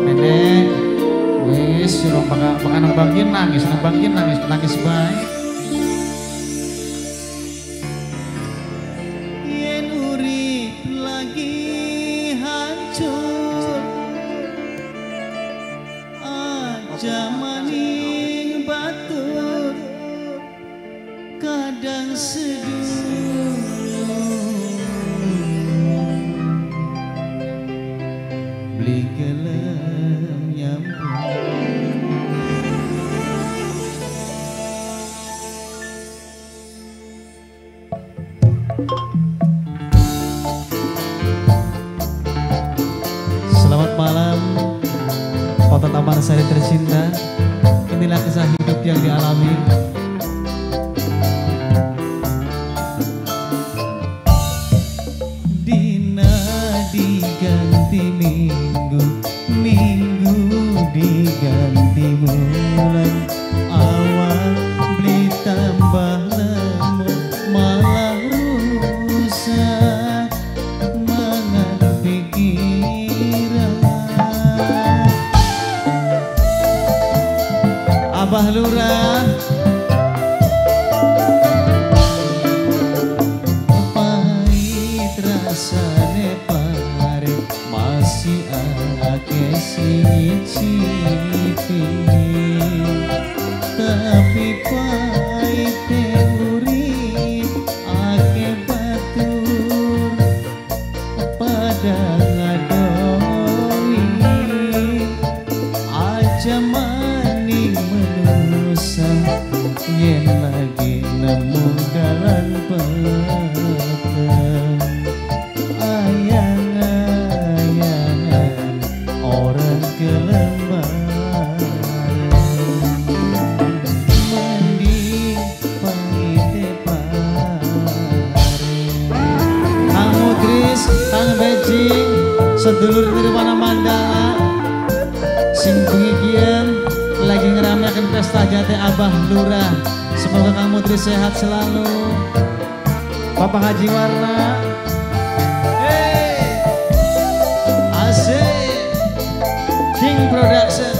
Nenek. Wis suruh bangkin nangis, nang bangkin nangis, nangis baik. Kota Taman Sari tercinta Inilah kisah hidup yang dialami pikiran Abah Lurah. Pahit rasane pare Masih ake cicipi Tapi pahit sedulur Nirwana Mandala, sing pengikian lagi ngeramekin pesta jati Abah Lurah. Semoga Kang Mudris sehat selalu. Bapak Haji Warna. Hey, asik. King Production.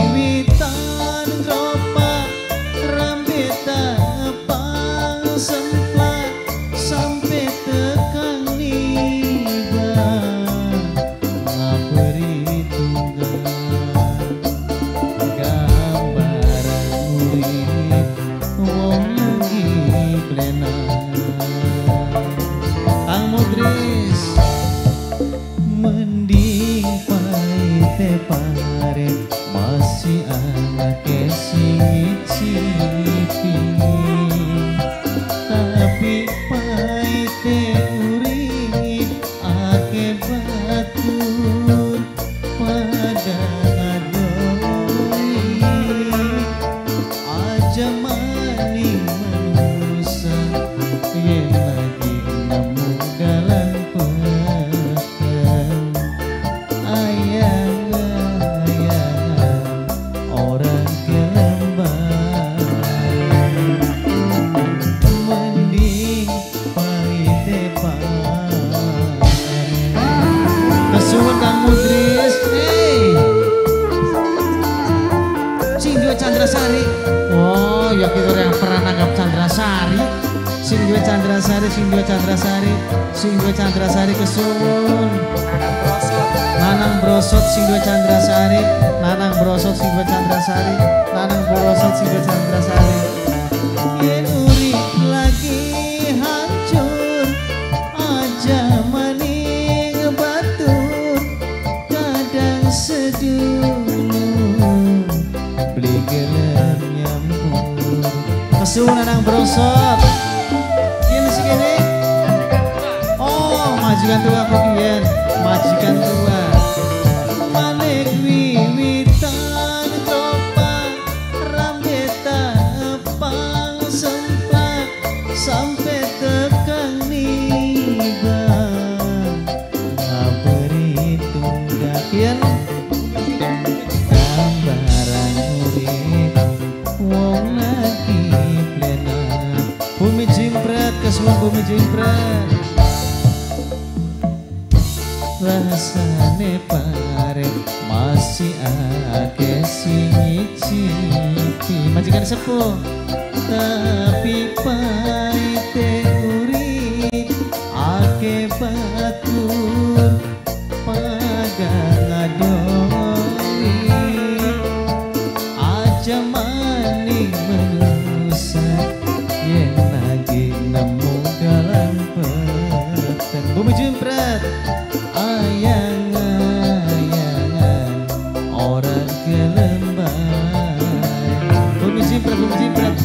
yen Chandra Sari, sing duwe Chandra Sari, sing duwe Chandra Sari kesun. Nanang brosot sing duwe Chandra Sari, brosot sing duwe Chandra Sari, nanang brosot sing duwe Chandra Sari. Yen urip lagi hancur aja maning batur kadang seduh beli brosot. Kene? Oh, majikan tua kok kian. Majikan tua. Manik wiwitan copak rambetan pang sempat kesuwen bumi jimpret rasane pare masih ake sing nyicipi majikan sepuh tapi paite jimpret ayang ayangan orang kelembar. Bumi jimpret bumi jimpret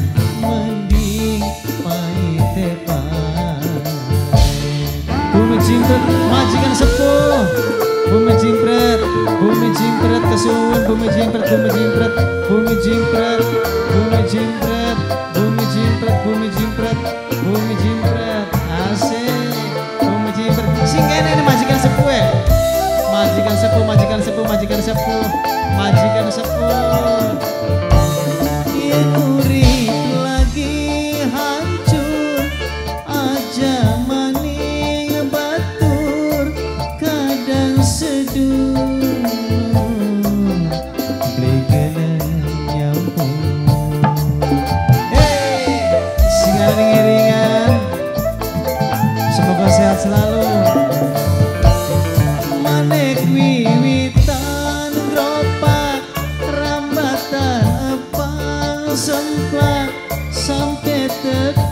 mending paite bumi jimpret majikan sepuh. Bumi jimpret bumi jimpret kesuwen bumi jimpret bumi jimpret bumi jimpret bumi jimpret sepuh. Majikan sepuh sampai tetap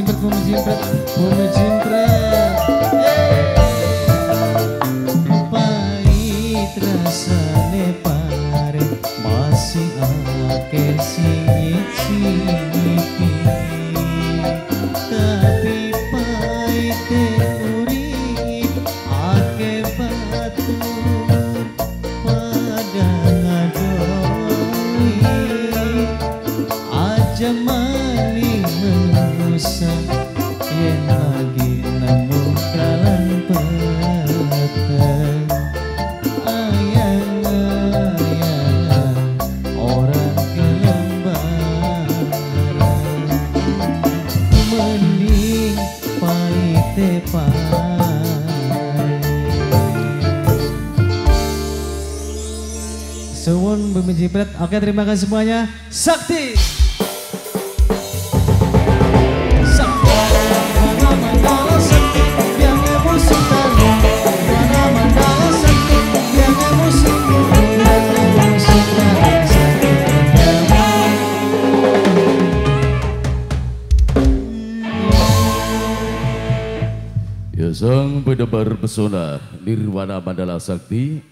jimpret, bumi jimpret, bumi jimpret pahit rasane pare masih ake sing nyicipi Suwun Bumi Jipret. Oke terima kasih semuanya. Sakti. Penebar pesona Nirwana Mandala Sakti